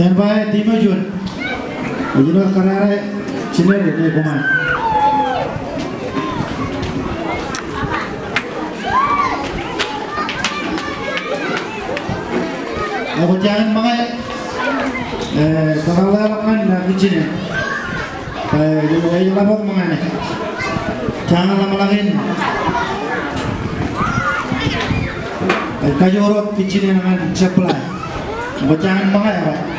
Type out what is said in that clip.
Stand by, Timo Jun. Original Karare, Chinere, dia kuman. Ako jangan mga eh pangalaman na kitchen. Eh yung yung labog mga. Jangan lama-lamin. Eh kajorot kitchen naman supply. Ako jangan mga. Pak.